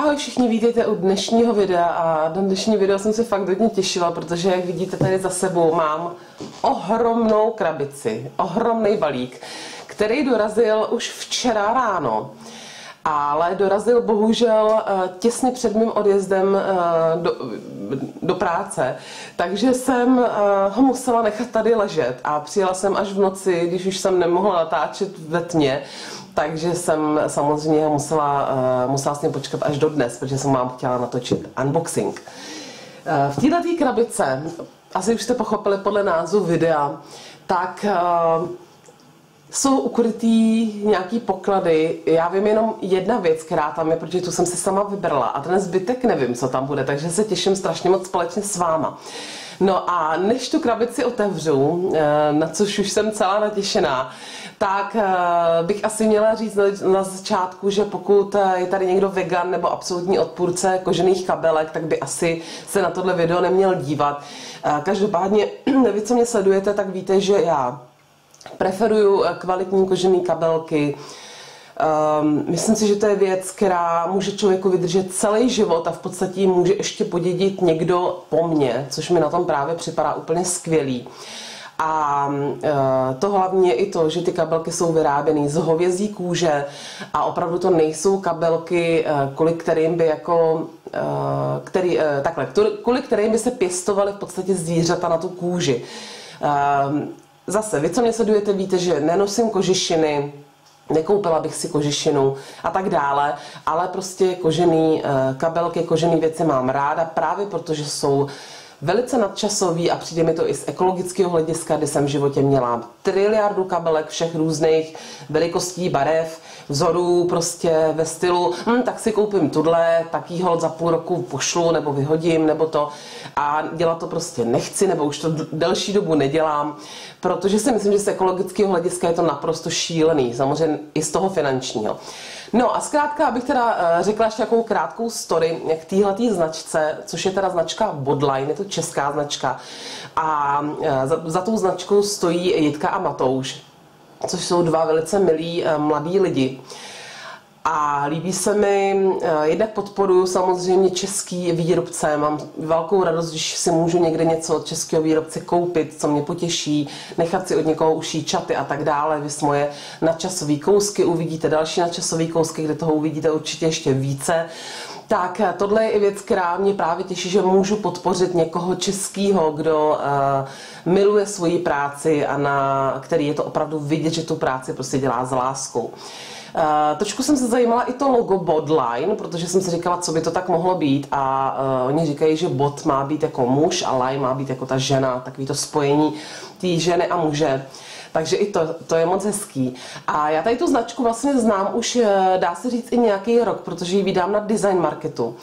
Ahoj všichni, vítejte u dnešního videa a na dnešní video jsem se fakt hodně těšila, protože jak vidíte tady za sebou mám ohromnou krabici, ohromný balík, který dorazil už včera ráno ale dorazil bohužel eh, těsně před mým odjezdem eh, do, do práce, takže jsem eh, ho musela nechat tady ležet a přijela jsem až v noci, když už jsem nemohla natáčet ve tmě, takže jsem samozřejmě musela, musela s ním počkat až do dnes, protože jsem vám chtěla natočit unboxing. V této krabice, asi už jste pochopili podle názvu videa, tak jsou ukrytý nějaký poklady. Já vím jenom jedna věc, která tam je, protože tu jsem si sama vybrala a ten zbytek nevím, co tam bude, takže se těším strašně moc společně s váma. No a než tu krabici otevřu, eh, na což už jsem celá natěšená, tak eh, bych asi měla říct na začátku, že pokud eh, je tady někdo vegan nebo absolutní odpůrce kožených kabelek, tak by asi se na tohle video neměl dívat. Každopádně, vy co mě sledujete, tak víte, že já Preferuju eh, kvalitní kožené kabelky. Um, myslím si, že to je věc, která může člověku vydržet celý život a v podstatě může ještě podědit někdo po mně, což mi na tom právě připadá úplně skvělý. A uh, to hlavně je i to, že ty kabelky jsou vyráběny z hovězí kůže a opravdu to nejsou kabelky, uh, kvůli kterým by jako uh, který, takhle, kvůli kterým by se pěstovaly v podstatě zvířata na tu kůži. Zase, vy, co mě sledujete, víte, že nenosím kožešiny, nekoupila bych si kožešinu a tak dále, ale prostě kožený kabelky, kožený věci mám ráda právě protože jsou velice nadčasový a přijde mi to i z ekologického hlediska, kdy jsem v životě měla triliardu kabelek všech různých velikostí, barev, vzorů prostě ve stylu, hm, tak si koupím tuhle, tak jí za půl roku pošlu nebo vyhodím nebo to. A dělat to prostě nechci nebo už to delší dobu nedělám, protože si myslím, že z ekologického hlediska je to naprosto šílený, samozřejmě i z toho finančního. No a zkrátka, abych teda eh, řekla ještě takovou krátkou story k téhletý značce, což je teda značka Bodline, je to česká značka. A eh, za, za tou značkou stojí Jitka a Matouš, což jsou dva velice milí eh, mladí lidi. A líbí se mi, eh, jednak podporuji samozřejmě český výrobce, mám velkou radost, když si můžu někde něco od českého výrobce koupit, co mě potěší, nechat si od někoho uší čaty a tak dále. Vy moje nadčasové kousky, uvidíte další nadčasové kousky, kde toho uvidíte určitě ještě více. Tak eh, tohle je i věc, která mě právě těší, že můžu podpořit někoho českého, kdo uh, miluje svoji práci a na který je to opravdu vidět, že tu práci prostě dělá s láskou. Uh, trošku jsem se zajímala i to logo Bodline, protože jsem si říkala, co by to tak mohlo být a uh, oni říkají, že bod má být jako muž a line má být jako ta žena, takový to spojení té ženy a muže. Takže i to, to je moc hezký. A já tady tu značku vlastně znám už, eh, dá se říct, i nějaký rok, protože ji vydám na design marketu.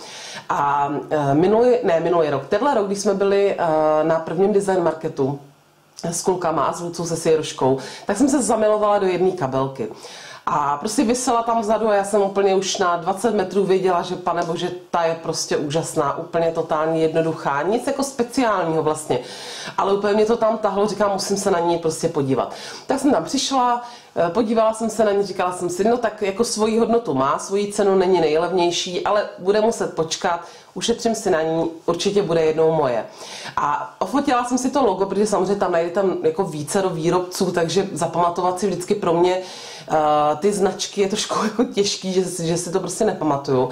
A minulý, ne minulý rok, tenhle rok, když jsme byli na prvním design marketu, s klukama a s Lucou se Siroškou, tak jsem se zamilovala do jedné kabelky. A prostě vysela tam vzadu a já jsem úplně už na 20 metrů věděla, že pane bože, ta je prostě úžasná, úplně totálně jednoduchá, nic jako speciálního vlastně. Ale úplně mě to tam tahlo, říkám, musím se na ní prostě podívat. Tak jsem tam přišla, eh, podívala jsem se na ní, říkala jsem si, no tak jako svoji hodnotu má, svoji cenu není nejlevnější, ale bude muset počkat, ušetřím si na ní, určitě bude jednou moje. A ofotila jsem si to logo, protože samozřejmě tam najde tam jako více do výrobců, takže zapamatovat si vždycky pro mě ty značky je trošku jako těžký, že, že si to prostě nepamatuju.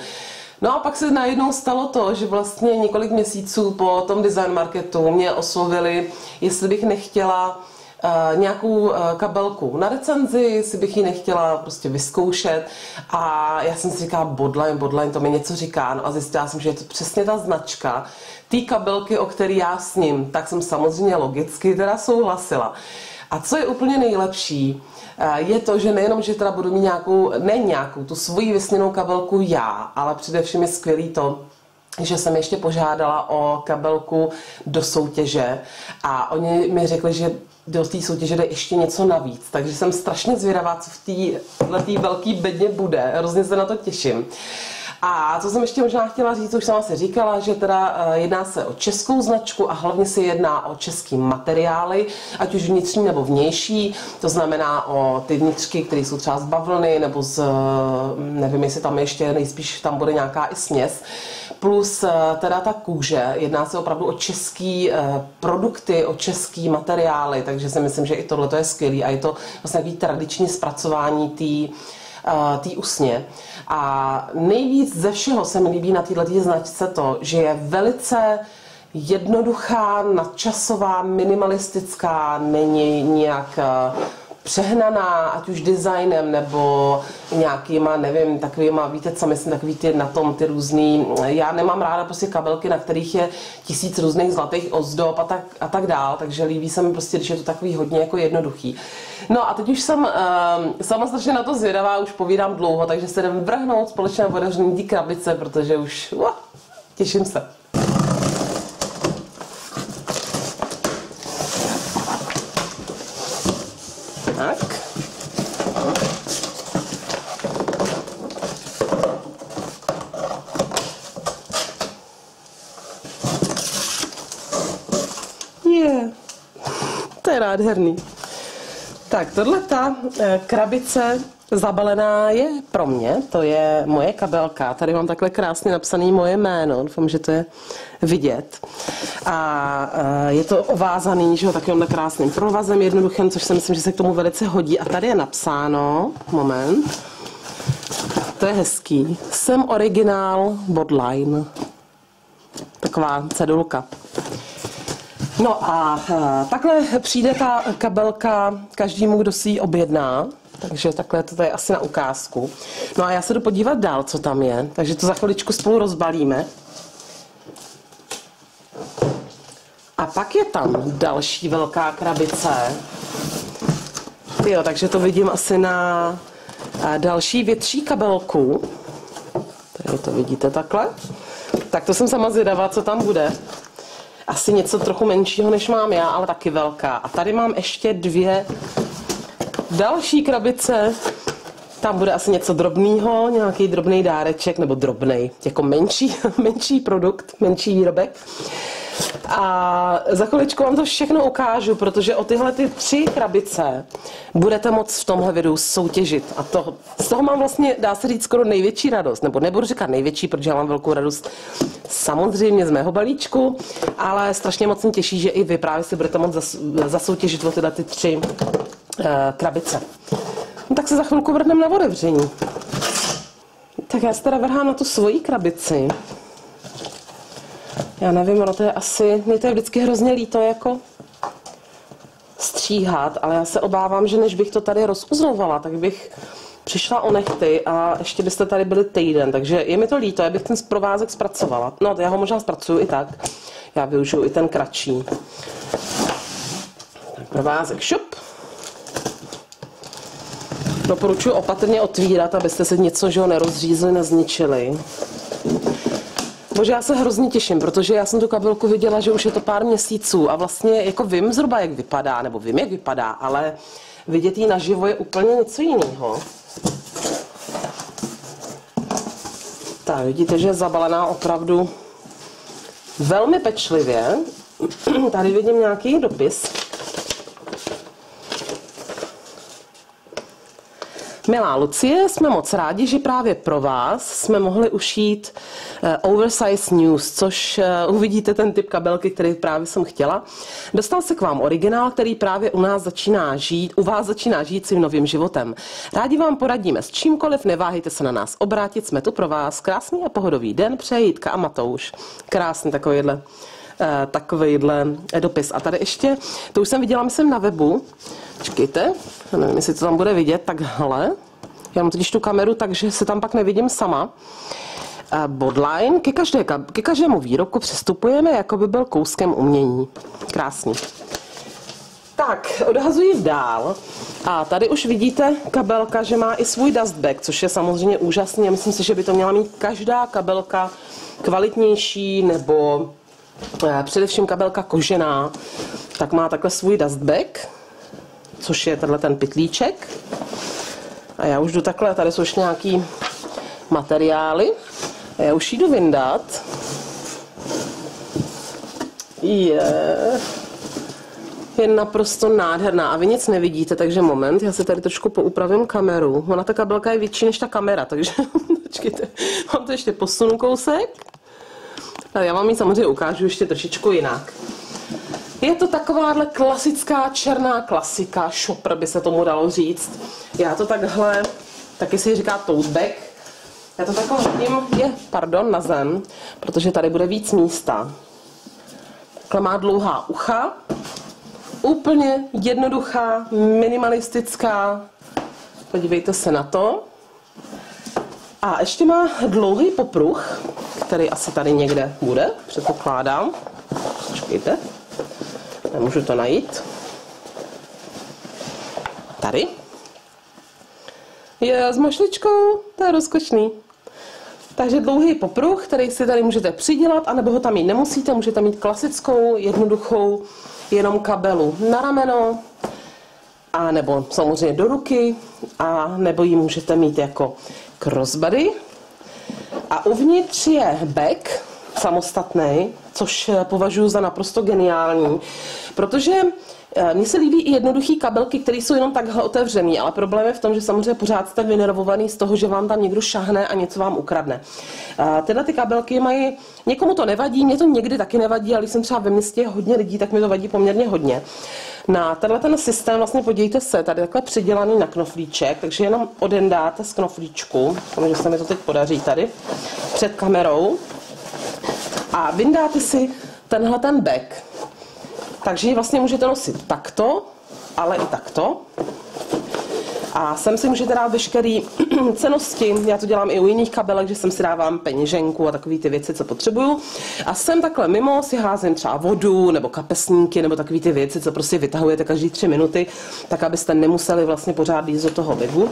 No a pak se najednou stalo to, že vlastně několik měsíců po tom design marketu mě oslovili, jestli bych nechtěla Uh, nějakou uh, kabelku na recenzi, si bych ji nechtěla prostě vyzkoušet a já jsem si říkala Bodline, Bodline, to mi něco říká, no a zjistila jsem, že je to přesně ta značka, té kabelky, o který já s ním, tak jsem samozřejmě logicky teda souhlasila. A co je úplně nejlepší, je to, že nejenom, že teda budu mít nějakou, ne nějakou, tu svoji vysněnou kabelku já, ale především je skvělý to, že jsem ještě požádala o kabelku do soutěže a oni mi řekli, že do té soutěže jde ještě něco navíc. Takže jsem strašně zvědavá, co v té velké bedně bude. Hrozně se na to těším. A co jsem ještě možná chtěla říct, už jsem asi říkala, že teda eh, jedná se o českou značku a hlavně se jedná o český materiály, ať už vnitřní nebo vnější, to znamená o ty vnitřky, které jsou třeba z bavlny nebo z, eh, nevím, jestli tam ještě nejspíš tam bude nějaká i směs, plus eh, teda ta kůže, jedná se opravdu o český produkty, o český materiály, takže si myslím, že i tohle je skvělý a je to vlastně takový tradiční zpracování té tý usně. A nejvíc ze všeho se mi líbí na této značce to, že je velice jednoduchá, nadčasová, minimalistická, není nějak přehnaná, ať už designem nebo nějakýma, nevím, takovýma, víte co myslím, takový ty na tom, ty různý, já nemám ráda prostě kabelky, na kterých je tisíc různých zlatých ozdob a tak, a tak dál, takže líbí se mi prostě, když je to takový hodně jako jednoduchý. No a teď už jsem uh, sama strašně na to zvědavá, už povídám dlouho, takže se jdem vrhnout společně na té krabice, protože už uh, těším se. Nádherný. Tak, tohle ta eh, krabice zabalená je pro mě, to je moje kabelka. Tady mám takhle krásně napsané moje jméno, doufám, že to je vidět. A eh, je to ovázaný, že jo, takovým krásným provazem jednoduchým, což si myslím, že se k tomu velice hodí. A tady je napsáno, moment, to je hezký, jsem originál Bodline. Taková cedulka. No a eh, takhle přijde ta kabelka každému, kdo si ji objedná. Takže takhle to je asi na ukázku. No a já se jdu podívat dál, co tam je. Takže to za chviličku spolu rozbalíme. A pak je tam další velká krabice. Jo, takže to vidím asi na eh, další větší kabelku. Tady to vidíte takhle. Tak to jsem sama zvědavá, co tam bude asi něco trochu menšího, než mám já, ale taky velká. A tady mám ještě dvě další krabice. Tam bude asi něco drobného, nějaký drobný dáreček, nebo drobný, jako menší, menší produkt, menší výrobek. A za chviličku vám to všechno ukážu, protože o tyhle ty tři krabice budete moc v tomhle videu soutěžit. A to, z toho mám vlastně, dá se říct, skoro největší radost. Nebo nebudu říkat největší, protože já mám velkou radost samozřejmě z mého balíčku, ale strašně moc mě těší, že i vy právě si budete moc zasoutěžit o tyhle ty tři uh, krabice. No, tak se za chvilku vrhneme na otevření. Tak já se teda vrhám na tu svoji krabici já nevím, ono to je asi, mě to je vždycky hrozně líto jako stříhat, ale já se obávám, že než bych to tady rozuzlovala, tak bych přišla o nechty a ještě byste tady byli týden, takže je mi to líto, já bych ten provázek zpracovala. No, já ho možná zpracuju i tak. Já využiju i ten kratší. Tak provázek šup. Doporučuji opatrně otvírat, abyste se něco, že ho nerozřízli, nezničili. Bože, já se hrozně těším, protože já jsem tu kabelku viděla, že už je to pár měsíců a vlastně jako vím zhruba, jak vypadá, nebo vím, jak vypadá, ale vidět ji naživo je úplně něco jiného. Tak, vidíte, že je zabalená opravdu velmi pečlivě. Tady vidím nějaký dopis. Milá Lucie, jsme moc rádi, že právě pro vás jsme mohli ušít uh, Oversize News, což uh, uvidíte ten typ kabelky, který právě jsem chtěla. Dostal se k vám originál, který právě u nás začíná žít, u vás začíná žít svým novým životem. Rádi vám poradíme s čímkoliv, neváhejte se na nás obrátit, jsme tu pro vás. Krásný a pohodový den a Matouš. Krásný takovýhle takovýhle dopis. A tady ještě, to už jsem viděla, myslím, na webu. Čekejte, nevím, jestli to tam bude vidět, takhle. Já mám totiž tu kameru, takže se tam pak nevidím sama. Eh, bodline, ke, každé, ke každému výrobku přistupujeme, jako by byl kouskem umění. Krásný. Tak, odhazuji dál. A tady už vidíte kabelka, že má i svůj dustbag, což je samozřejmě úžasný. Myslím si, že by to měla mít každá kabelka kvalitnější nebo Eh, především kabelka kožená, tak má takhle svůj dustbag, což je tenhle ten pytlíček. A já už jdu takhle, tady jsou ještě nějaký materiály. Já už jdu vyndat. Je. Je naprosto nádherná a vy nic nevidíte, takže moment, já si tady trošku poupravím kameru. Ona ta kabelka je větší než ta kamera, takže počkejte, mám to ještě posunu kousek. Já vám ji samozřejmě ukážu ještě trošičku jinak. Je to takováhle klasická černá klasika, shopper by se tomu dalo říct. Já to takhle, taky si říká tote bag. Já to takhle hodím, je, pardon, na zem, protože tady bude víc místa. Takhle má dlouhá ucha, úplně jednoduchá, minimalistická. Podívejte se na to. A ještě má dlouhý popruh, který asi tady někde bude, předpokládám. Počkejte, nemůžu to najít. Tady. Je s mašličkou, to je rozkošný. Takže dlouhý popruh, který si tady můžete přidělat, anebo ho tam mít nemusíte, můžete mít klasickou, jednoduchou, jenom kabelu na rameno, a nebo samozřejmě do ruky, a nebo ji můžete mít jako crossbody. A uvnitř je back, samostatný, což považuji za naprosto geniální, protože Eh, mně se líbí i jednoduché kabelky, které jsou jenom takhle otevřený, ale problém je v tom, že samozřejmě pořád jste vynervovaný z toho, že vám tam někdo šahne a něco vám ukradne. Eh, tyhle ty kabelky mají, někomu to nevadí, mě to někdy taky nevadí, ale když jsem třeba ve městě hodně lidí, tak mi to vadí poměrně hodně. Na tenhle ten systém, vlastně podívejte se, tady takhle přidělaný na knoflíček, takže jenom odendáte z knoflíčku, že se mi to teď podaří tady, před kamerou a vyndáte si tenhle ten back. Takže ji vlastně můžete nosit takto, ale i takto. A sem si můžete dát veškeré cenosti. Já to dělám i u jiných kabelek, že sem si dávám peněženku a takové ty věci, co potřebuju. A sem takhle mimo si házím třeba vodu nebo kapesníky nebo takové ty věci, co prostě vytahujete každý tři minuty, tak abyste nemuseli vlastně pořád jít do toho vidhu.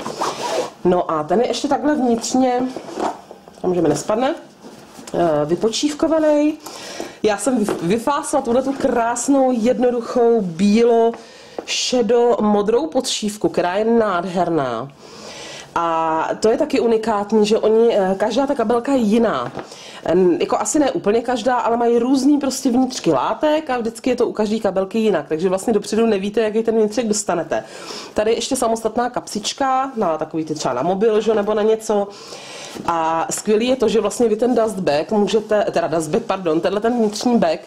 No a ten je ještě takhle vnitřně, tam, že mi nespadne, eh, vypočívkovaný. Já jsem vyfásla tuhle tu krásnou, jednoduchou, bílo, šedo, modrou podšívku, která je nádherná. A to je taky unikátní, že oni, eh, každá ta kabelka je jiná. Jako asi ne úplně každá, ale mají různý prostě vnitřky látek a vždycky je to u každé kabelky jinak, takže vlastně dopředu nevíte, jaký ten vnitřek dostanete. Tady je ještě samostatná kapsička na takový ty třeba na mobil, že, nebo na něco. A skvělý je to, že vlastně vy ten dust bag můžete, teda dust bag, pardon, tenhle ten vnitřní bag,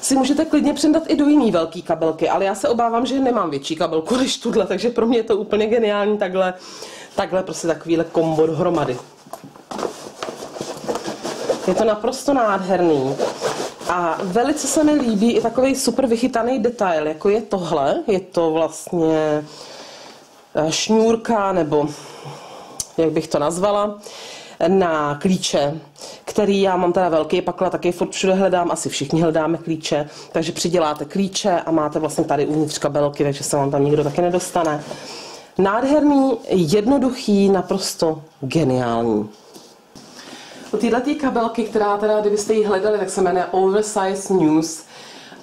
si můžete klidně přendat i do jiný velký kabelky, ale já se obávám, že nemám větší kabelku než tuhle, takže pro mě je to úplně geniální takhle, takhle prostě takovýhle kombo dohromady. Je to naprosto nádherný. A velice se mi líbí i takový super vychytaný detail, jako je tohle. Je to vlastně eh, šňůrka, nebo jak bych to nazvala, na klíče, který já mám teda velký pakla, taky furt všude hledám, asi všichni hledáme klíče, takže přiděláte klíče a máte vlastně tady uvnitř kabelky, takže se vám tam nikdo taky nedostane. Nádherný, jednoduchý, naprosto geniální. U této kabelky, která teda, kdybyste ji hledali, tak se jmenuje Oversize News.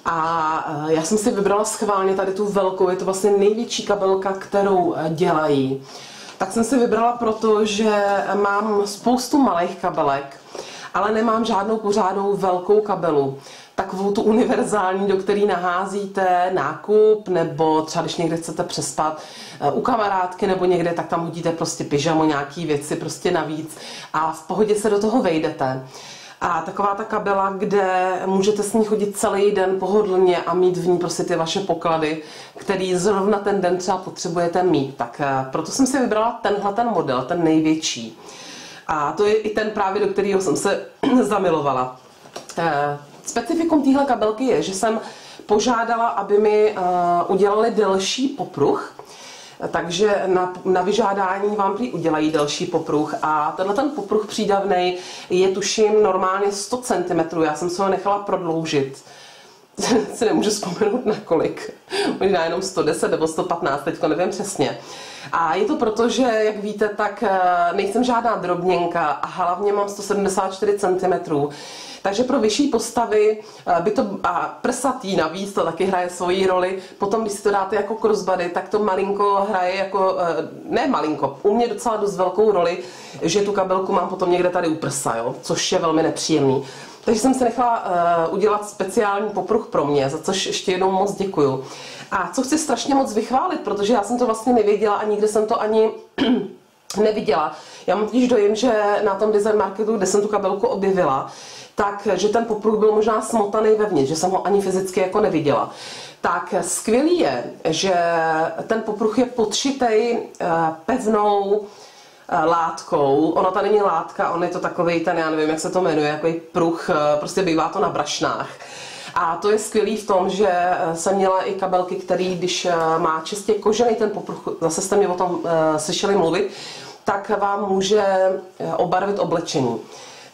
A eh, já jsem si vybrala schválně tady tu velkou, je to vlastně největší kabelka, kterou eh, dělají tak jsem si vybrala proto, že mám spoustu malých kabelek, ale nemám žádnou pořádnou velkou kabelu. Takovou tu univerzální, do které naházíte nákup, nebo třeba když někde chcete přespat eh, u kamarádky nebo někde, tak tam hodíte prostě pyžamo, nějaký věci prostě navíc a v pohodě se do toho vejdete. A taková ta kabela, kde můžete s ní chodit celý den pohodlně a mít v ní prostě ty vaše poklady, který zrovna ten den třeba potřebujete mít. Tak eh, proto jsem si vybrala tenhle ten model, ten největší. A to je i ten právě, do kterého jsem se zamilovala. Eh, specifikum téhle kabelky je, že jsem požádala, aby mi eh, udělali delší popruh, takže na, na vyžádání vám prý udělají další popruh a tenhle ten popruh přídavný je tuším normálně 100 cm, já jsem se ho nechala prodloužit si nemůžu vzpomenout na kolik. možná jenom 110 nebo 115, teďko nevím přesně. A je to proto, že, jak víte, tak eh, nejsem žádná drobněnka a hlavně mám 174 cm. Takže pro vyšší postavy eh, by to, a prsatý navíc, to taky hraje svoji roli. Potom, když si to dáte jako crossbody, tak to malinko hraje jako, eh, ne malinko, u mě docela dost velkou roli, že tu kabelku mám potom někde tady u prsa, jo, což je velmi nepříjemný. Takže jsem se nechala udělat speciální popruh pro mě, za což ještě jednou moc děkuju. A co chci strašně moc vychválit, protože já jsem to vlastně nevěděla a nikde jsem to ani neviděla. Já mám totiž dojem, že na tom design marketu, kde jsem tu kabelku objevila, tak, že ten popruh byl možná smotaný vevnitř, že jsem ho ani fyzicky jako neviděla. Tak skvělý je, že ten popruh je podšitej uh, pevnou Eh, látkou. Ona ta není látka, on je to takový ten, já nevím, jak se to jmenuje, jako pruh, eh, prostě bývá to na brašnách. A to je skvělý v tom, že eh, jsem měla i kabelky, který, když má čistě kožený ten popruh, zase jste mě o tom slyšeli mluvit, tak vám může obarvit oblečení.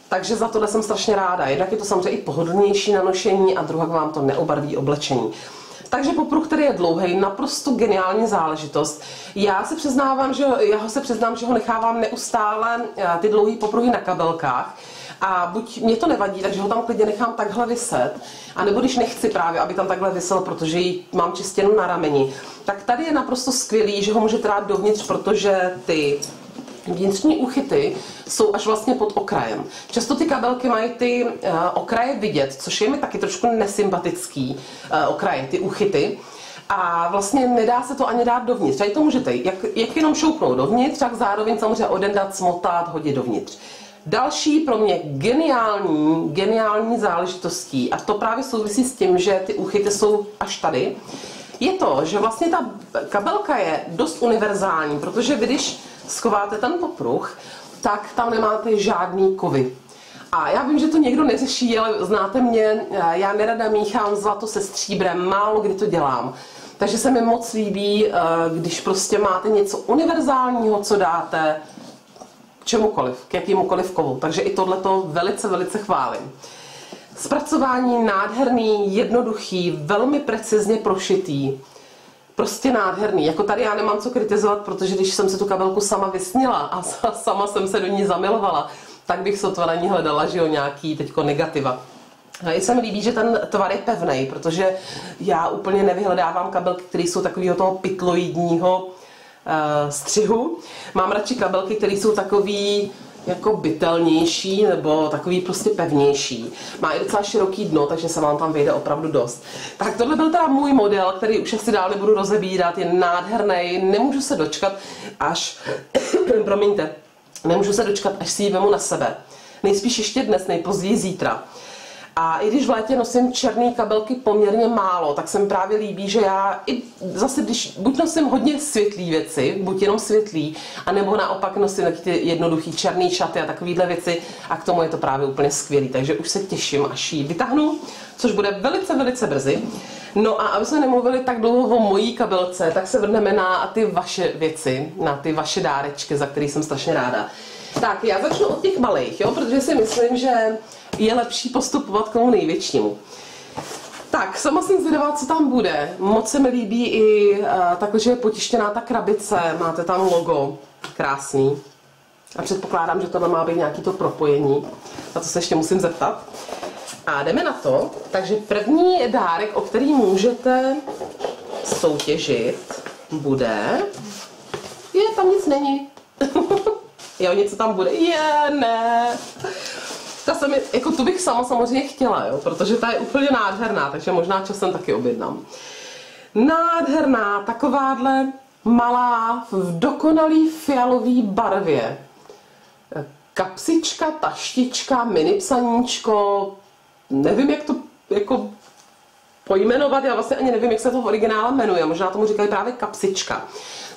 Takže za tohle jsem strašně ráda. Jednak je to samozřejmě i pohodlnější na nošení a druhá vám to neobarví oblečení. Takže popruh, který je dlouhý, naprosto geniální záležitost. Já se přiznávám, že já ho se přiznám, že ho nechávám neustále eh, ty dlouhé popruhy na kabelkách. A buď mě to nevadí, takže ho tam klidně nechám takhle vyset, a nebo když nechci právě, aby tam takhle vysel, protože ji mám čistě na rameni, tak tady je naprosto skvělý, že ho můžete dát dovnitř, protože ty vnitřní úchyty jsou až vlastně pod okrajem. Často ty kabelky mají ty uh, okraje vidět, což je mi taky trošku nesympatický uh, okraje, ty úchyty. A vlastně nedá se to ani dát dovnitř. Tady to můžete, jak, jak jenom šoupnout dovnitř, tak zároveň samozřejmě odendat, smotat, hodit dovnitř. Další pro mě geniální, geniální záležitostí, a to právě souvisí s tím, že ty úchyty jsou až tady, je to, že vlastně ta kabelka je dost univerzální, protože vy, když schováte ten popruh, tak tam nemáte žádný kovy. A já vím, že to někdo neřeší, ale znáte mě, já nerada míchám zlato se stříbrem, málo kdy to dělám. Takže se mi moc líbí, eh, když prostě máte něco univerzálního, co dáte čemukoliv, k jakýmukoliv kovu. Takže i tohle to velice, velice chválím. Zpracování nádherný, jednoduchý, velmi precizně prošitý prostě nádherný. Jako tady já nemám co kritizovat, protože když jsem se tu kabelku sama vysnila a sama jsem se do ní zamilovala, tak bych sotva na ní hledala, že jo, nějaký teďko negativa. I se mi líbí, že ten tvar je pevný, protože já úplně nevyhledávám kabelky, které jsou takového toho pitloidního střihu. Mám radši kabelky, které jsou takový jako bytelnější nebo takový prostě pevnější. Má i docela široký dno, takže se vám tam vyjde opravdu dost. Tak tohle byl teda můj model, který už asi dál nebudu rozebírat, je nádherný, nemůžu se dočkat až, promiňte, nemůžu se dočkat, až si ji vemu na sebe. Nejspíš ještě dnes, nejpozději zítra. A i když v létě nosím černé kabelky poměrně málo, tak se mi právě líbí, že já i zase, když buď nosím hodně světlý věci, buď jenom světlý, anebo naopak nosím taky ty jednoduchý černý šaty a takovéhle věci a k tomu je to právě úplně skvělý. Takže už se těším, až ji vytáhnu, což bude velice, velice brzy. No a aby jsme nemluvili tak dlouho o mojí kabelce, tak se vrhneme na ty vaše věci, na ty vaše dárečky, za které jsem strašně ráda. Tak, já začnu od těch malých, jo, protože si myslím, že je lepší postupovat k tomu největšímu. Tak, sama jsem zvědavá, co tam bude. Moc se mi líbí i uh, takhle, že je potištěná ta krabice, máte tam logo, krásný. A předpokládám, že tohle má být nějaký to propojení. Na to se ještě musím zeptat. A jdeme na to. Takže první dárek, o který můžete soutěžit, bude... Je, tam nic není. jo, něco tam bude. Je, ne ta se mi, jako tu bych sama samozřejmě chtěla, jo, protože ta je úplně nádherná, takže možná časem taky objednám. Nádherná, takováhle malá, v dokonalý fialový barvě. Kapsička, taštička, mini psaníčko, nevím, jak to jako pojmenovat, já vlastně ani nevím, jak se to v originále jmenuje, možná tomu říkají právě kapsička.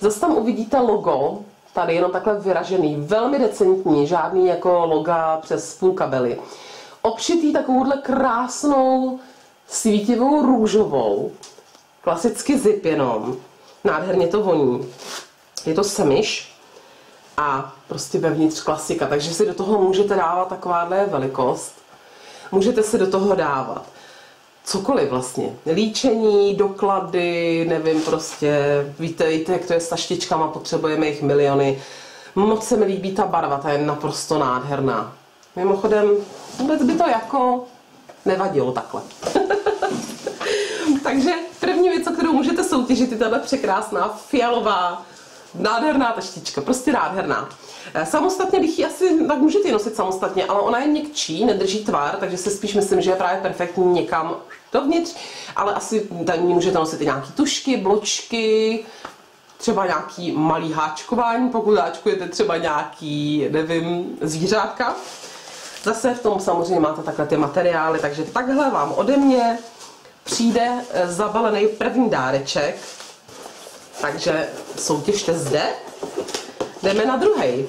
Zase tam uvidíte logo, tady jenom takhle vyražený, velmi decentní, žádný jako loga přes půl kabely. Obšitý takovouhle krásnou svítivou růžovou, klasicky zip jenom, nádherně to voní. Je to semiš a prostě vevnitř klasika, takže si do toho můžete dávat takováhle velikost. Můžete si do toho dávat cokoliv vlastně. Líčení, doklady, nevím prostě, víte, víte, jak to je s taštičkama, potřebujeme jich miliony. Moc se mi líbí ta barva, ta je naprosto nádherná. Mimochodem, vůbec by to jako nevadilo takhle. Takže první věc, o kterou můžete soutěžit, je tahle překrásná fialová nádherná taštička, prostě nádherná. Eh, samostatně bych ji asi, tak můžete ji nosit samostatně, ale ona je měkčí, nedrží tvar, takže si spíš myslím, že je právě perfektní někam dovnitř, ale asi tam můžete nosit i nějaký tušky, bločky, třeba nějaký malý háčkování, pokud háčkujete třeba nějaký, nevím, zvířátka. Zase v tom samozřejmě máte takhle ty materiály, takže takhle vám ode mě přijde eh, zabalený první dáreček, takže soutěžte zde. Jdeme na druhý.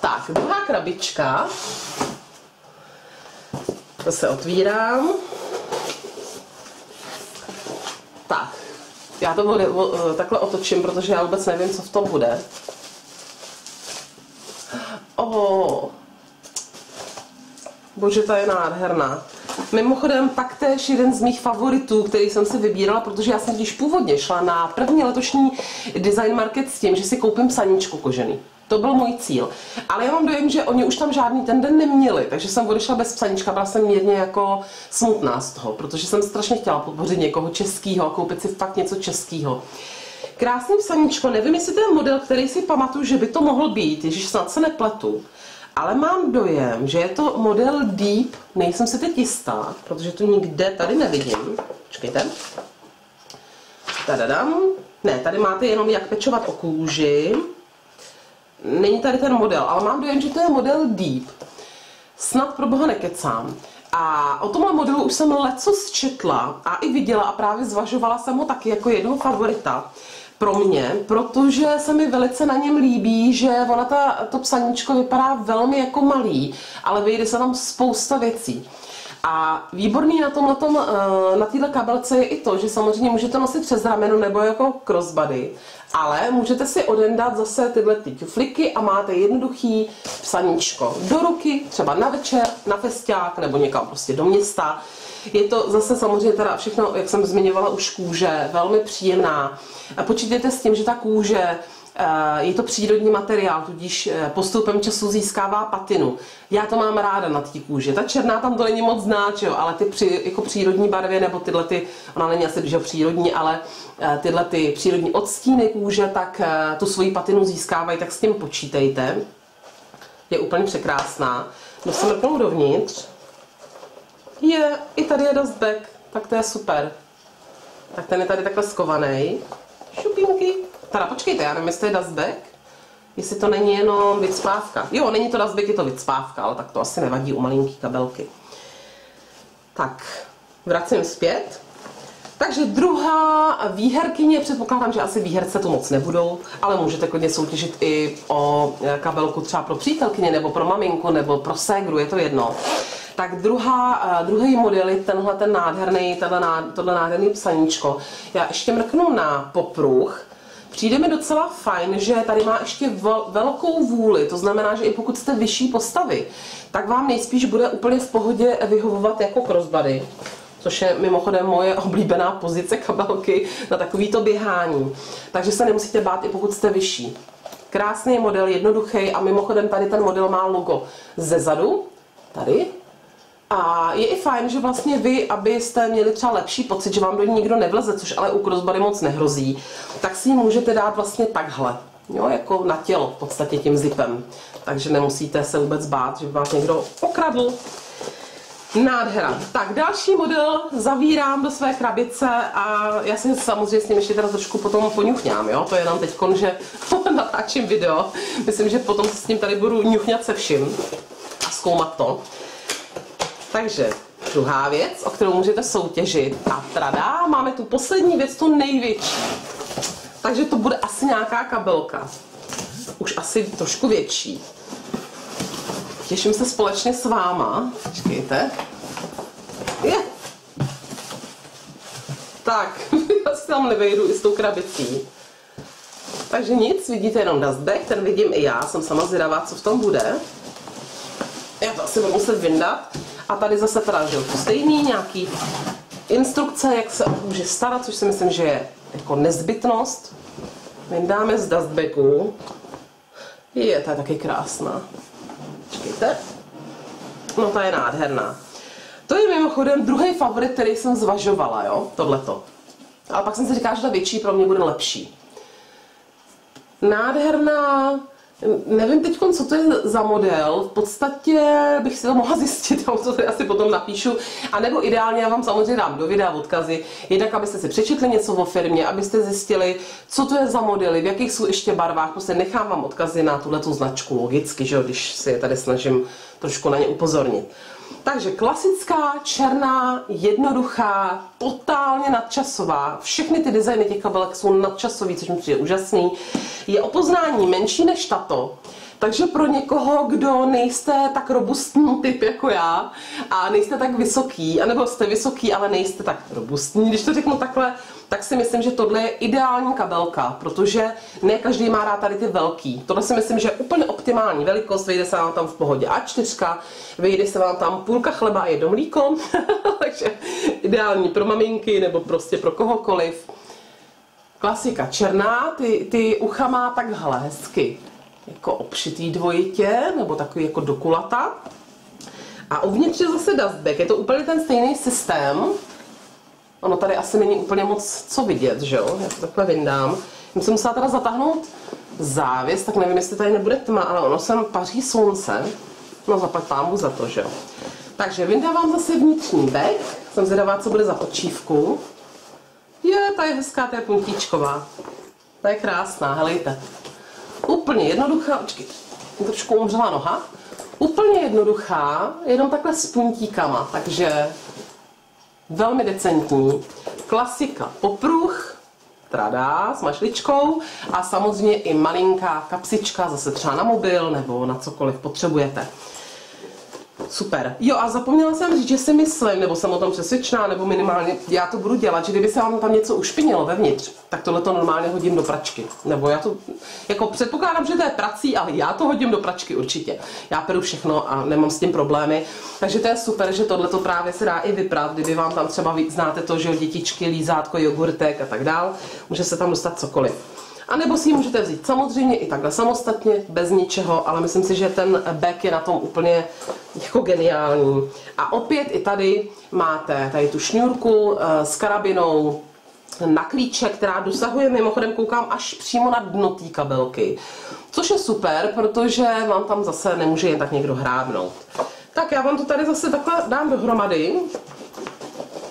Tak, druhá krabička. To se otvírám. Tak, já to bude, takhle otočím, protože já vůbec nevím, co v tom bude. Oh. Bože, ta je nádherná. Mimochodem, pak též jeden z mých favoritů, který jsem si vybírala, protože já jsem když původně šla na první letošní design market s tím, že si koupím saničku kožený. To byl můj cíl. Ale já mám dojem, že oni už tam žádný ten den neměli, takže jsem odešla bez psaníčka, byla jsem mírně jako smutná z toho, protože jsem strašně chtěla podpořit někoho českého a koupit si fakt něco českého. Krásný psaníčko, nevím, jestli to je model, který si pamatuju, že by to mohl být, ježiš, snad se nepletu ale mám dojem, že je to model Deep, nejsem si teď jistá, protože to nikde tady nevidím. Počkejte. Tadadam. Ne, tady máte jenom jak pečovat o kůži. Není tady ten model, ale mám dojem, že to je model Deep. Snad pro boha nekecám. A o tomhle modelu už jsem leco zčetla a i viděla a právě zvažovala jsem ho taky jako jednoho favorita pro mě, protože se mi velice na něm líbí, že ona ta, to psaníčko vypadá velmi jako malý, ale vyjde se tam spousta věcí. A výborný na tom, na, tom, eh, na této kabelce je i to, že samozřejmě můžete nosit přes rameno nebo jako crossbody, ale můžete si odendat zase tyhle ty ťufliky a máte jednoduchý psaníčko do ruky, třeba na večer, na festiák nebo někam prostě do města. Je to zase samozřejmě teda všechno, jak jsem zmiňovala už kůže, velmi příjemná. Počítejte s tím, že ta kůže eh, je to přírodní materiál, tudíž eh, postupem času získává patinu. Já to mám ráda na té kůži. Ta černá tam to není moc znát, jo, ale ty při, jako přírodní barvy, nebo tyhle ty, ona není asi že přírodní, ale eh, tyhle ty přírodní odstíny kůže, tak tu svoji patinu získávají, tak s tím počítejte. Je úplně překrásná. Musím mrknout dovnitř. Je, i tady je dustbag, tak to je super. Tak ten je tady takhle skovaný. Šupinky. Teda počkejte, já nevím, jestli je dustbag. Jestli to není jenom vycpávka. Jo, není to dustbag, je to vycpávka, ale tak to asi nevadí u malinký kabelky. Tak, vracím zpět. Takže druhá výherkyně, předpokládám, že asi výherce to moc nebudou, ale můžete klidně soutěžit i o kabelku třeba pro přítelkyně, nebo pro maminku, nebo pro ségru, je to jedno. Tak druhá, uh, druhý model je tenhle ten nádherný, tohle nádherný psaníčko. Já ještě mrknu na popruh. Přijde mi docela fajn, že tady má ještě vel, velkou vůli, to znamená, že i pokud jste vyšší postavy, tak vám nejspíš bude úplně v pohodě vyhovovat jako crossbody což je mimochodem moje oblíbená pozice kabelky na takovýto běhání. Takže se nemusíte bát, i pokud jste vyšší. Krásný model, jednoduchý a mimochodem tady ten model má logo ze zadu, tady, a je i fajn, že vlastně vy, abyste měli třeba lepší pocit, že vám do ní nikdo nevleze, což ale u crossbody moc nehrozí, tak si ji můžete dát vlastně takhle, jo, jako na tělo v podstatě tím zipem. Takže nemusíte se vůbec bát, že by vás někdo okradl. Nádhera. Tak další model zavírám do své krabice a já si samozřejmě s ním ještě teda trošku potom poňuchňám, jo? To je jenom teď, že natáčím video. Myslím, že potom s ním tady budu ňuchňat se vším a zkoumat to. Takže druhá věc, o kterou můžete soutěžit. A trada, máme tu poslední věc, tu největší. Takže to bude asi nějaká kabelka. Už asi trošku větší. Těším se společně s váma. Počkejte. Je. Tak, já si tam nevejdu i s tou krabicí. Takže nic, vidíte jenom dustbag, ten vidím i já, jsem sama zvědavá, co v tom bude. Já to asi budu muset vyndat. A tady zase teda že to stejný, nějaký instrukce, jak se o kůži starat, což si myslím, že je jako nezbytnost. Vyndáme z dustbagu. Je, ta je taky krásná. Počkejte. No ta je nádherná. To je mimochodem druhý favorit, který jsem zvažovala, jo, tohleto. Ale pak jsem si říkala, že ta větší pro mě bude lepší. Nádherná, nevím teď, co to je za model, v podstatě bych si to mohla zjistit, já to tady asi potom napíšu, a nebo ideálně já vám samozřejmě dám do videa odkazy, jednak abyste si přečetli něco o firmě, abyste zjistili, co to je za modely, v jakých jsou ještě barvách, prostě nechám vám odkazy na tuhle značku, logicky, že jo, když si je tady snažím trošku na ně upozornit. Takže klasická, černá, jednoduchá, totálně nadčasová. Všechny ty designy těch kabelek jsou nadčasový, což mi přijde úžasný. Je o poznání menší než tato. Takže pro někoho, kdo nejste tak robustní typ jako já a nejste tak vysoký, anebo jste vysoký, ale nejste tak robustní, když to řeknu takhle, tak si myslím, že tohle je ideální kabelka, protože ne každý má rád tady ty velký. Tohle si myslím, že je úplně optimální velikost, vejde se vám tam v pohodě A4, vejde se vám tam půlka chleba a jedno mlíko, takže ideální pro maminky nebo prostě pro kohokoliv. Klasika černá, ty, ty ucha má takhle hezky jako obšitý dvojitě, nebo takový jako dokulata. A uvnitř je zase dustbag, je to úplně ten stejný systém, Ono tady asi není úplně moc co vidět, že jo? Já to takhle vyndám. Já jsem musela teda zatáhnout závěs, tak nevím, jestli tady nebude tma, ale ono sem paří slunce. No zaplať pámu za to, že jo? Takže vyndávám zase vnitřní bek. Jsem zvědavá, co bude za počívku. Je, ta je hezká, ta je puntíčková. Ta je krásná, helejte. Úplně jednoduchá, počkejte, trošku umřela noha. Úplně jednoduchá, jenom takhle s puntíkama, takže velmi decentní. Klasika popruh, tradá s mašličkou a samozřejmě i malinká kapsička, zase třeba na mobil nebo na cokoliv potřebujete. Super. Jo a zapomněla jsem říct, že si myslím, nebo jsem o tom přesvědčená, nebo minimálně já to budu dělat, že kdyby se vám tam něco ušpinilo vevnitř, tak tohle to normálně hodím do pračky. Nebo já to, jako předpokládám, že to je prací, ale já to hodím do pračky určitě. Já peru všechno a nemám s tím problémy. Takže to je super, že tohle to právě se dá i vyprat, kdyby vám tam třeba znáte to, že dětičky, lízátko, jogurtek a tak dál, může se tam dostat cokoliv. A nebo si ji můžete vzít samozřejmě i takhle samostatně, bez ničeho, ale myslím si, že ten back je na tom úplně jako geniální. A opět i tady máte tady tu šňůrku eh, s karabinou na klíče, která dosahuje, mimochodem koukám, až přímo na dno té kabelky. Což je super, protože vám tam zase nemůže jen tak někdo hrábnout. Tak já vám to tady zase takhle dám dohromady.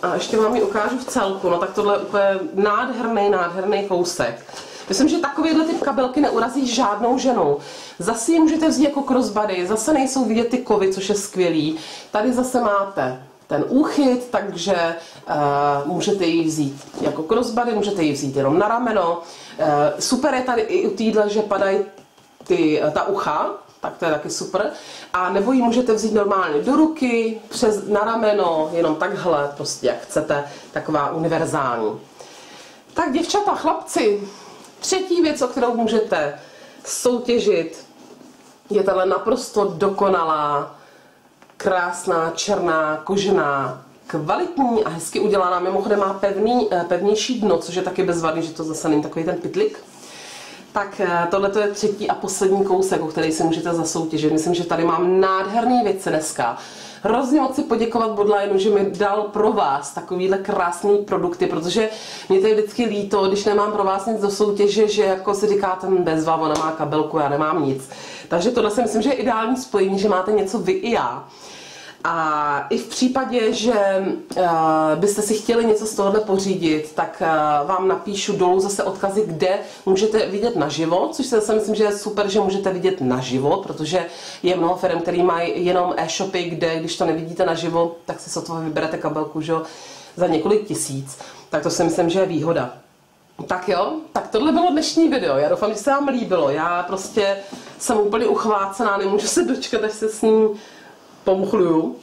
A ještě vám ji ukážu v celku. No tak tohle je úplně nádherný, nádherný kousek. Myslím, že takovýhle typ kabelky neurazí žádnou ženou. Zase ji můžete vzít jako crossbody, zase nejsou vidět ty kovy, což je skvělý. Tady zase máte ten úchyt, takže uh, můžete ji vzít jako crossbody, můžete ji vzít jenom na rameno. Uh, super je tady i u týdle, že padají ty, ta ucha, tak to je taky super. A nebo ji můžete vzít normálně do ruky, přes, na rameno, jenom takhle, prostě jak chcete, taková univerzální. Tak děvčata, chlapci, Třetí věc, o kterou můžete soutěžit, je tahle naprosto dokonalá, krásná, černá, kožená, kvalitní a hezky udělaná. Mimochodem má pevný, eh, pevnější dno, což je taky bezvadný, že to zase není takový ten pitlik. Tak eh, tohle je třetí a poslední kousek, o který si můžete zasoutěžit. Myslím, že tady mám nádherný věci dneska hrozně moc si poděkovat Bodlineu, že mi dal pro vás takovýhle krásný produkty, protože mě to je vždycky líto, když nemám pro vás nic do soutěže, že jako si říká ten bezva, ona má kabelku, já nemám nic. Takže tohle si myslím, že je ideální spojení, že máte něco vy i já. A i v případě, že uh, byste si chtěli něco z tohohle pořídit, tak uh, vám napíšu dolů zase odkazy, kde můžete vidět naživo, což si zase myslím, že je super, že můžete vidět naživo, protože je mnoho firm, který mají jenom e-shopy, kde když to nevidíte naživo, tak si sotva vyberete kabelku že, za několik tisíc. Tak to si myslím, že je výhoda. Tak jo, tak tohle bylo dnešní video. Já doufám, že se vám líbilo. Já prostě jsem úplně uchvácená, nemůžu se dočkat, až se s ním pomchluju.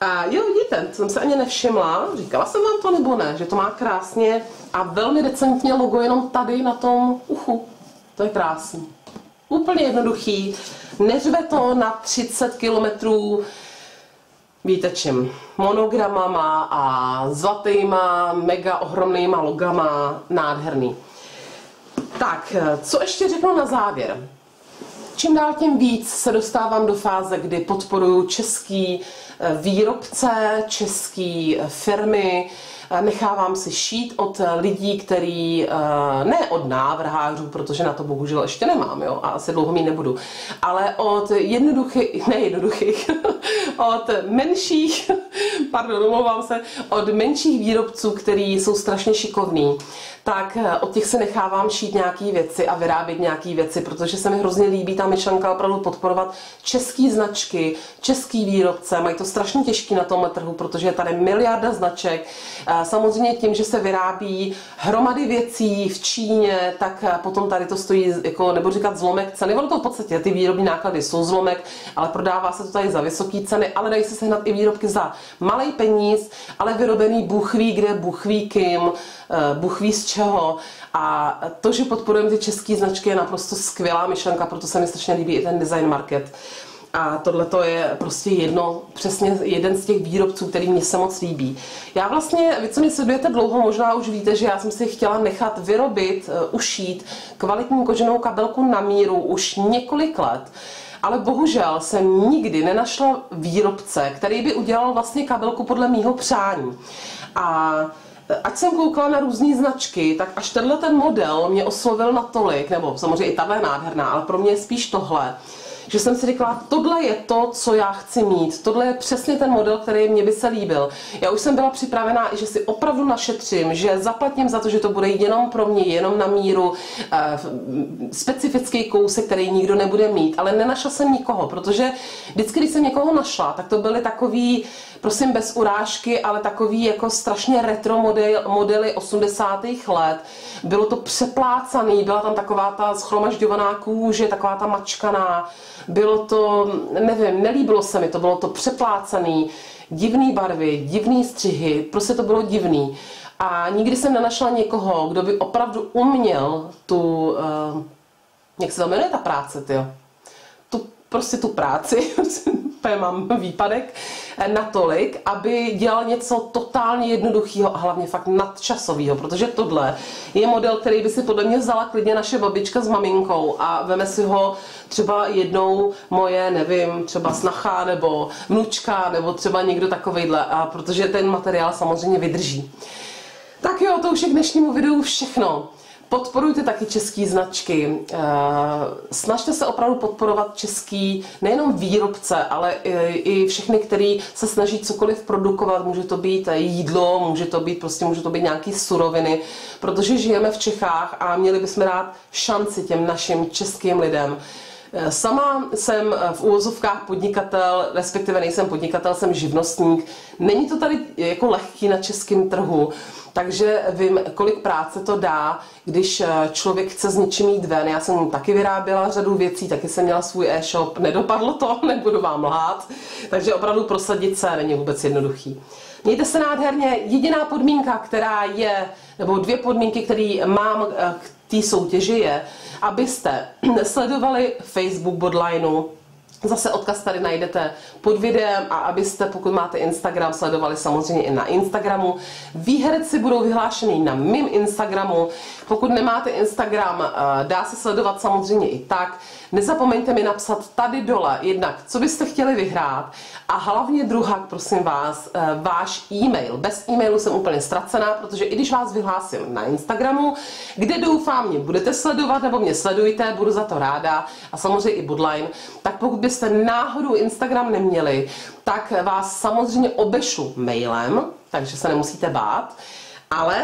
A jo, vidíte, jsem se ani nevšimla, říkala jsem vám to nebo ne, že to má krásně a velmi decentně logo jenom tady na tom uchu. To je krásný. Úplně jednoduchý, neřve to na 30 kilometrů, víte čím, monogramama a zlatýma, mega ohromnýma logama, nádherný. Tak, co ještě řeknu na závěr? Čím dál tím víc se dostávám do fáze, kdy podporuju český eh, výrobce, český eh, firmy, nechávám si šít od lidí, který, eh, ne od návrhářů, protože na to bohužel ještě nemám, jo, a asi dlouho mít nebudu, ale od jednoduchých, ne jednoduchých, od menších, pardon, omlouvám se, od menších výrobců, který jsou strašně šikovní, tak eh, od těch se nechávám šít nějaké věci a vyrábět nějaké věci, protože se mi hrozně líbí ta myšlenka opravdu podporovat české značky, český výrobce. Mají to strašně těžký na tomhle trhu, protože je tady miliarda značek. Eh, samozřejmě tím, že se vyrábí hromady věcí v Číně, tak eh, potom tady to stojí, jako, nebo říkat zlomek ceny. Ono to v podstatě, ty výrobní náklady jsou zlomek, ale prodává se to tady za vysoké ceny, ale dají se sehnat i výrobky za malý peníz, ale vyrobený buchví kde, buchví kým, buchví z čeho. A to, že podporujeme ty české značky, je naprosto skvělá myšlenka, proto se mi strašně líbí i ten design market. A tohle to je prostě jedno, přesně jeden z těch výrobců, který mě se moc líbí. Já vlastně, vy co mě sledujete dlouho, možná už víte, že já jsem si chtěla nechat vyrobit, uh, ušít kvalitní koženou kabelku na míru už několik let. Ale bohužel jsem nikdy nenašla výrobce, který by udělal vlastně kabelku podle mýho přání. A ať jsem koukala na různé značky, tak až tenhle ten model mě oslovil natolik, nebo samozřejmě i tahle nádherná, ale pro mě je spíš tohle, že jsem si říkala, tohle je to, co já chci mít. Tohle je přesně ten model, který mě by se líbil. Já už jsem byla připravená, že si opravdu našetřím, že zaplatím za to, že to bude jenom pro mě, jenom na míru, eh, specifický kousek, který nikdo nebude mít. Ale nenašla jsem nikoho, protože vždycky, když jsem někoho našla, tak to byly takový, prosím bez urážky, ale takový jako strašně retro model, modely 80. let. Bylo to přeplácaný, byla tam taková ta schromažďovaná kůže, taková ta mačkaná. Bylo to, nevím, nelíbilo se mi to, bylo to přeplácaný, divný barvy, divný střihy, prostě to bylo divný. A nikdy jsem nenašla někoho, kdo by opravdu uměl tu, uh, jak se to jmenuje ta práce, ty prostě tu práci, úplně mám výpadek, natolik, aby dělal něco totálně jednoduchého a hlavně fakt nadčasového, protože tohle je model, který by si podle mě vzala klidně naše babička s maminkou a veme si ho třeba jednou moje, nevím, třeba snacha nebo vnučka nebo třeba někdo takovejhle, a protože ten materiál samozřejmě vydrží. Tak jo, to už je k dnešnímu videu všechno. Podporujte taky české značky. Eh, snažte se opravdu podporovat český nejenom výrobce, ale i všechny, který se snaží cokoliv produkovat. Může to být jídlo, může to být prostě může to být nějaký suroviny, protože žijeme v Čechách a měli bychom dát šanci těm našim českým lidem. Eh, sama jsem v úvozovkách podnikatel, respektive nejsem podnikatel, jsem živnostník. Není to tady jako lehký na českém trhu. Takže vím, kolik práce to dá, když eh, člověk chce s něčím jít ven. Já jsem taky vyráběla řadu věcí, taky jsem měla svůj e-shop, nedopadlo to, nebudu vám lhát. Takže opravdu prosadit se není vůbec jednoduchý. Mějte se nádherně. Jediná podmínka, která je, nebo dvě podmínky, které mám eh, k té soutěži je, abyste sledovali Facebook Bodlineu, Zase odkaz tady najdete pod videem a abyste, pokud máte Instagram, sledovali samozřejmě i na Instagramu. Výherci budou vyhlášeny na mým Instagramu. Pokud nemáte Instagram, eh, dá se sledovat samozřejmě i tak. Nezapomeňte mi napsat tady dole jednak, co byste chtěli vyhrát a hlavně druhá, prosím vás, eh, váš e-mail. Bez e-mailu jsem úplně ztracená, protože i když vás vyhlásím na Instagramu, kde doufám mě budete sledovat nebo mě sledujte, budu za to ráda a samozřejmě i Budline, tak pokud byste náhodou Instagram neměli, tak vás samozřejmě obešlu mailem, takže se nemusíte bát, ale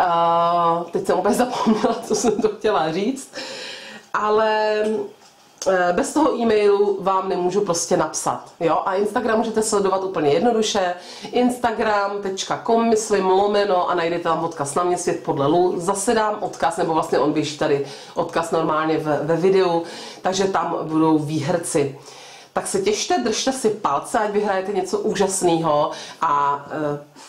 uh, teď jsem úplně zapomněla, co jsem to chtěla říct, ale bez toho e-mailu vám nemůžu prostě napsat. Jo? A Instagram můžete sledovat úplně jednoduše. Instagram.com myslím lomeno a najdete tam odkaz na mě svět podle Lu. Zase dám odkaz, nebo vlastně on běží tady odkaz normálně ve, ve videu, takže tam budou výherci tak se těšte, držte si palce, ať vyhrajete něco úžasného a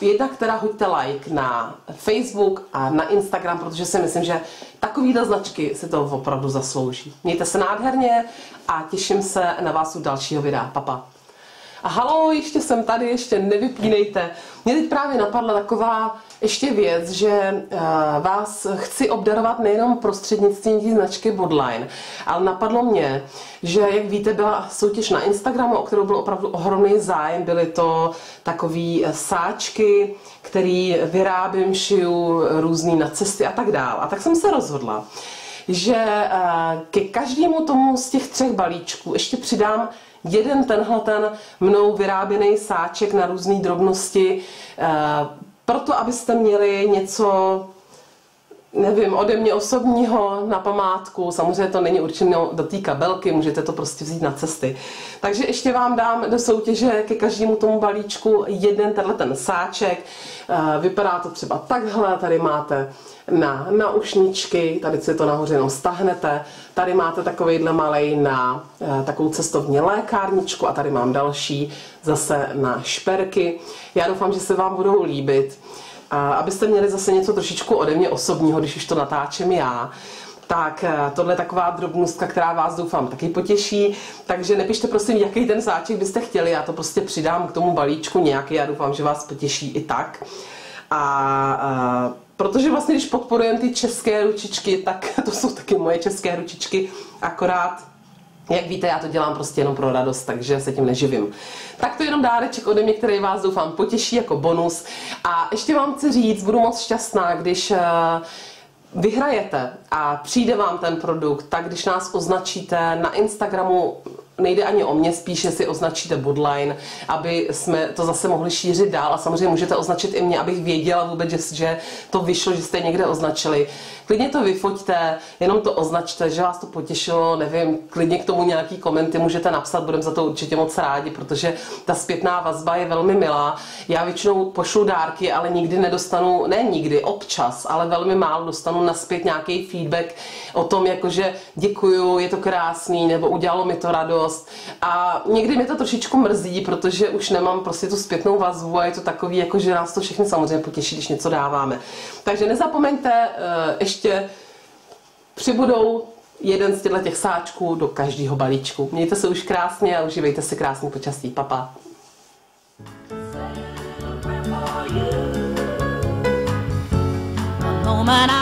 uh, jednak teda hoďte like na Facebook a na Instagram, protože si myslím, že takovýhle značky si to opravdu zaslouží. Mějte se nádherně a těším se na vás u dalšího videa. Papa. A halo, ještě jsem tady, ještě nevypínejte. Mě teď právě napadla taková ještě věc, že uh, vás chci obdarovat nejenom prostřednictvím té značky Bodline, ale napadlo mě, že jak víte, byla soutěž na Instagramu, o kterou byl opravdu ohromný zájem. Byly to takové sáčky, který vyrábím, šiju různý na cesty a tak dále. A tak jsem se rozhodla, že eh, ke každému tomu z těch třech balíčků ještě přidám jeden tenhle ten mnou vyráběný sáček na různé drobnosti, eh, proto abyste měli něco nevím, ode mě osobního na památku. Samozřejmě to není určené do té kabelky, můžete to prostě vzít na cesty. Takže ještě vám dám do soutěže ke každému tomu balíčku jeden tenhle ten sáček. Eh, vypadá to třeba takhle, tady máte na naušničky, tady si to nahoře jenom stahnete. Tady máte takovýhle malej na eh, takovou cestovní lékárničku a tady mám další zase na šperky. Já doufám, že se vám budou líbit. Abyste měli zase něco trošičku ode mě osobního, když už to natáčím já, tak eh, tohle je taková drobnostka, která vás doufám taky potěší. Takže nepište prosím, jaký ten sáček byste chtěli, já to prostě přidám k tomu balíčku nějaký, já doufám, že vás potěší i tak. A, a eh, protože vlastně, když podporujeme ty české ručičky, tak to jsou taky moje české ručičky, akorát jak víte, já to dělám prostě jenom pro radost, takže se tím neživím. Tak to je jenom dáreček ode mě, který vás doufám potěší jako bonus. A ještě vám chci říct, budu moc šťastná, když uh, vyhrajete a přijde vám ten produkt, tak když nás označíte na Instagramu nejde ani o mě, spíše si označíte bodline, aby jsme to zase mohli šířit dál a samozřejmě můžete označit i mě, abych věděla vůbec, že, že to vyšlo, že jste někde označili. Klidně to vyfoťte, jenom to označte, že vás to potěšilo, nevím, klidně k tomu nějaký komenty můžete napsat, budeme za to určitě moc rádi, protože ta zpětná vazba je velmi milá. Já většinou pošlu dárky, ale nikdy nedostanu, ne nikdy, občas, ale velmi málo dostanu naspět nějaký feedback o tom, jakože děkuju, je to krásný, nebo udělalo mi to radost. A někdy mě to trošičku mrzí, protože už nemám prostě tu zpětnou vazbu a je to takový, jako že nás to všechny samozřejmě potěší, když něco dáváme. Takže nezapomeňte, uh, ještě přibudou jeden z těchto těch sáčků do každého balíčku. Mějte se už krásně a užívejte si krásný počasí. Papa. moment